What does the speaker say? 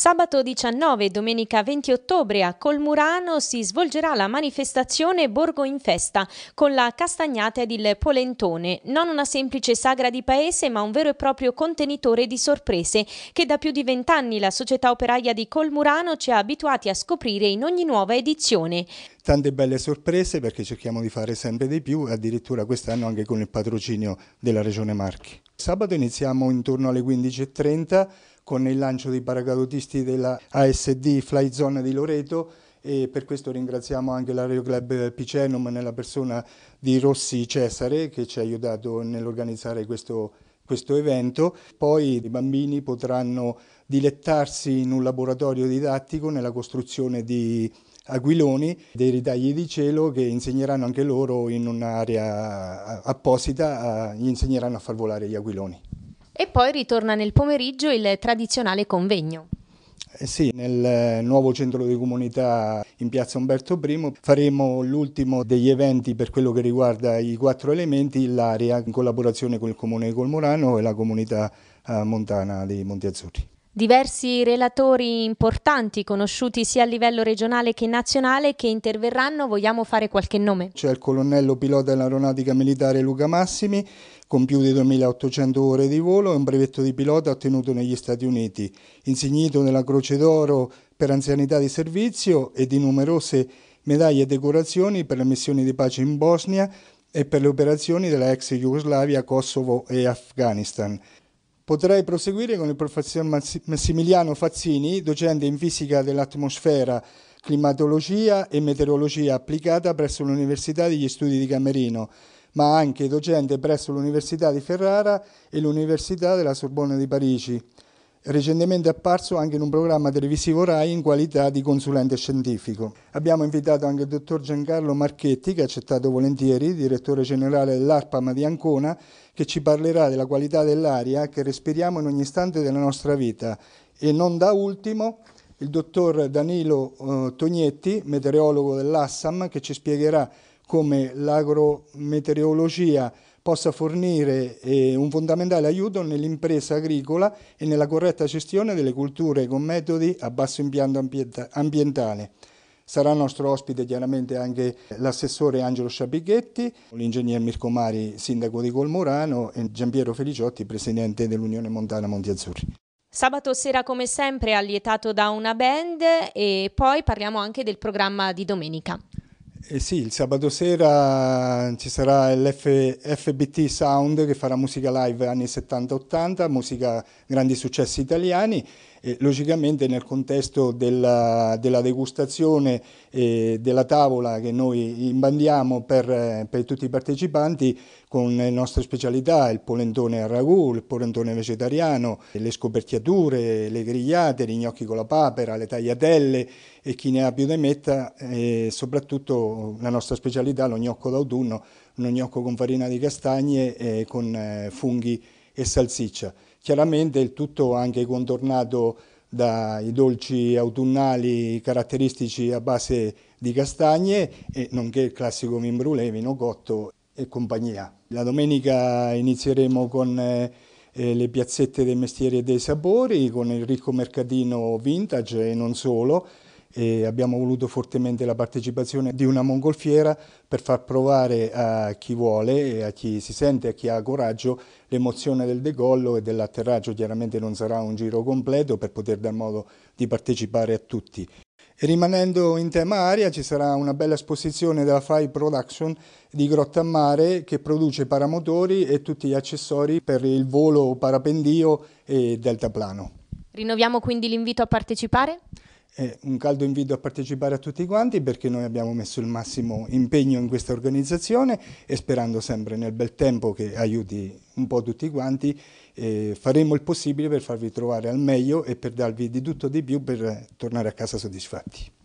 Sabato 19 e domenica 20 ottobre a Colmurano si svolgerà la manifestazione Borgo in Festa con la castagnata ed il polentone, non una semplice sagra di paese ma un vero e proprio contenitore di sorprese che da più di vent'anni la società operaia di Colmurano ci ha abituati a scoprire in ogni nuova edizione. Tante belle sorprese perché cerchiamo di fare sempre di più, addirittura quest'anno anche con il patrocinio della Regione Marchi. Sabato iniziamo intorno alle 15.30 con il lancio dei paracadutisti della ASD Fly Zone di Loreto e per questo ringraziamo anche l'Aereo Club Picenum nella persona di Rossi Cesare che ci ha aiutato nell'organizzare questo, questo evento. Poi i bambini potranno dilettarsi in un laboratorio didattico nella costruzione di aquiloni, dei ritagli di cielo che insegneranno anche loro in un'area apposita, gli insegneranno a far volare gli aquiloni. E poi ritorna nel pomeriggio il tradizionale convegno. Eh sì, nel nuovo centro di comunità in piazza Umberto I faremo l'ultimo degli eventi per quello che riguarda i quattro elementi, l'area in collaborazione con il comune di Colmorano e la comunità eh, montana dei Monti Azzurri. Diversi relatori importanti conosciuti sia a livello regionale che nazionale che interverranno, vogliamo fare qualche nome? C'è il colonnello pilota dell'aeronautica militare Luca Massimi con più di 2800 ore di volo e un brevetto di pilota ottenuto negli Stati Uniti, insignito nella Croce d'Oro per anzianità di servizio e di numerose medaglie e decorazioni per le missioni di pace in Bosnia e per le operazioni della ex Jugoslavia, Kosovo e Afghanistan. Potrei proseguire con il professor Massimiliano Fazzini, docente in fisica dell'atmosfera, climatologia e meteorologia applicata presso l'Università degli Studi di Camerino, ma anche docente presso l'Università di Ferrara e l'Università della Sorbonne di Parigi. Recentemente apparso anche in un programma televisivo RAI in qualità di consulente scientifico. Abbiamo invitato anche il dottor Giancarlo Marchetti, che ha accettato volentieri, direttore generale dell'ARPAM di Ancona, che ci parlerà della qualità dell'aria che respiriamo in ogni istante della nostra vita e non da ultimo il dottor Danilo eh, Tognetti, meteorologo dell'Assam, che ci spiegherà come l'agrometeorologia possa fornire eh, un fondamentale aiuto nell'impresa agricola e nella corretta gestione delle culture con metodi a basso impianto ambientale. Sarà nostro ospite chiaramente anche l'assessore Angelo Sciapighetti, l'ingegner Mirko Mari, sindaco di Colmorano e Giampiero Feliciotti, presidente dell'Unione Montana Monti Azzurri. Sabato sera come sempre allietato da una band e poi parliamo anche del programma di domenica. Eh sì, il sabato sera ci sarà l'FBT Sound che farà musica live anni 70-80, musica grandi successi italiani e logicamente nel contesto della, della degustazione e della tavola che noi imbandiamo per, per, tutti i partecipanti con le nostre specialità, il polentone a ragù, il polentone vegetariano, le scoperchiature, le grigliate, gli gnocchi con la papera, le tagliatelle e chi ne ha più ne metta e soprattutto la nostra specialità, lo gnocco d'autunno, uno gnocco con farina di castagne e con eh, funghi e salsiccia. Chiaramente il tutto anche contornato dai dolci autunnali caratteristici a base di castagne e nonché il classico vin vino cotto e compagnia. La domenica inizieremo con eh, le piazzette dei mestieri e dei sapori, con il ricco mercatino vintage e non solo, e abbiamo voluto fortemente la partecipazione di una mongolfiera per far provare a chi vuole a chi si sente a chi ha coraggio l'emozione del decollo e dell'atterraggio. Chiaramente non sarà un giro completo per poter dar modo di partecipare a tutti. E rimanendo in tema aria ci sarà una bella esposizione della Fly Production di Grotta Mare che produce paramotori e tutti gli accessori per il volo parapendio e deltaplano. Rinnoviamo quindi l'invito a partecipare? Eh, un caldo invito a partecipare a tutti quanti perché noi abbiamo messo il massimo impegno in questa organizzazione e sperando sempre nel bel tempo che aiuti un po' tutti quanti eh, faremo il possibile per farvi trovare al meglio e per darvi di tutto di più per tornare a casa soddisfatti.